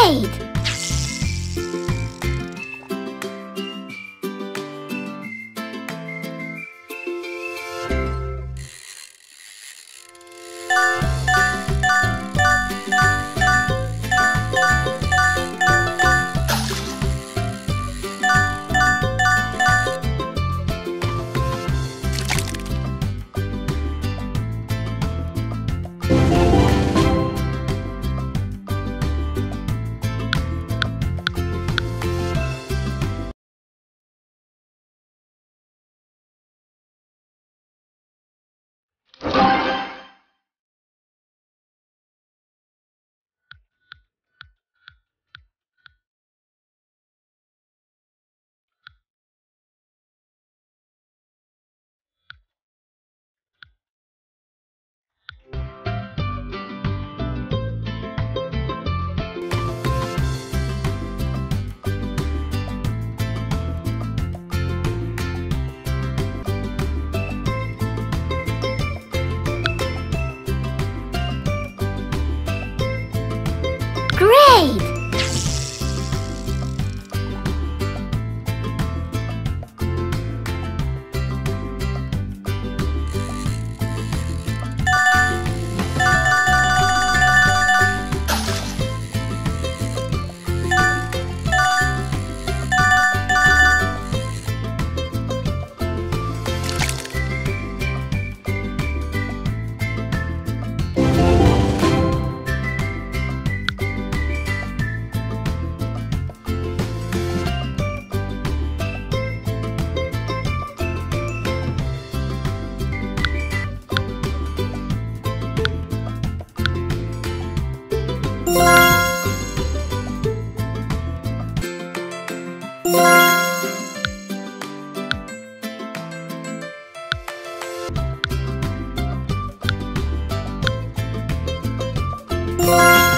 Great! Great! Great!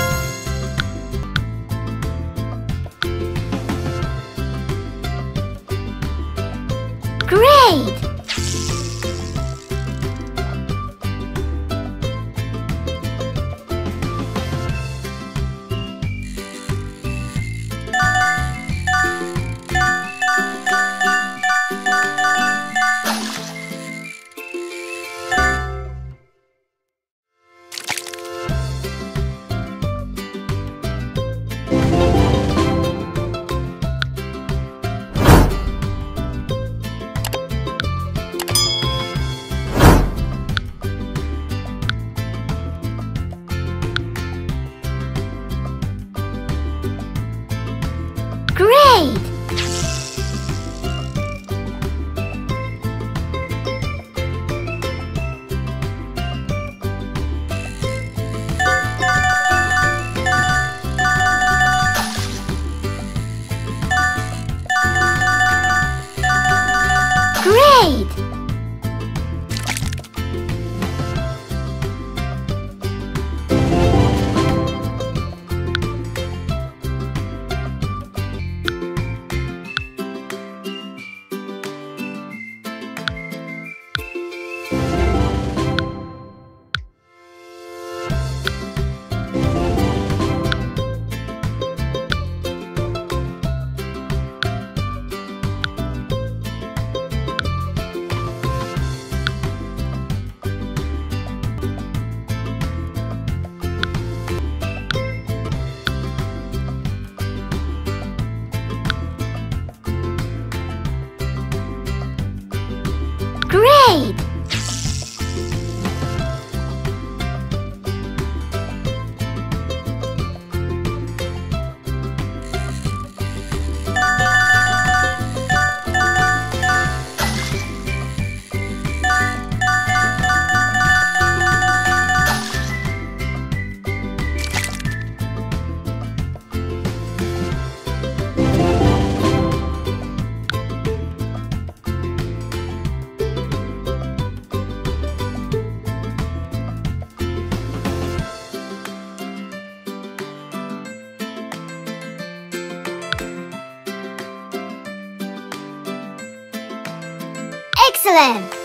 Excellent!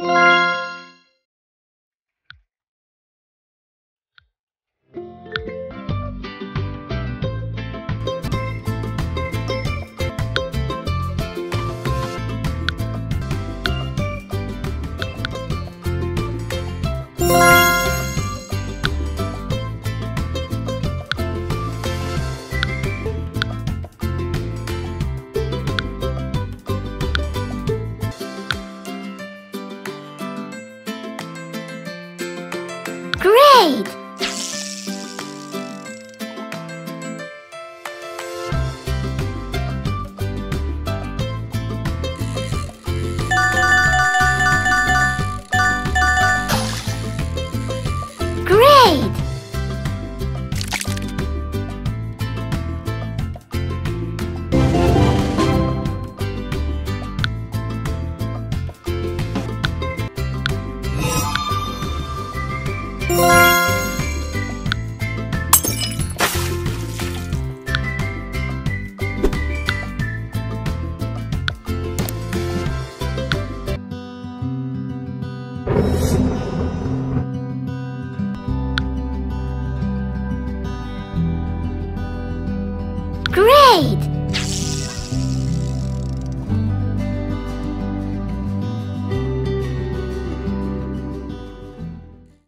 Great!